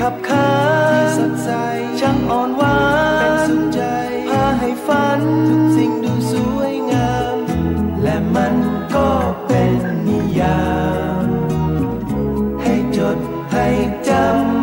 ขับขานสดใสช่างอ่อนหวานเป็นสุขใจพาให้ฝัน ทุกสิ่งดูสวยงาม และมันก็เป็นนิยาม ให้จดให้จำ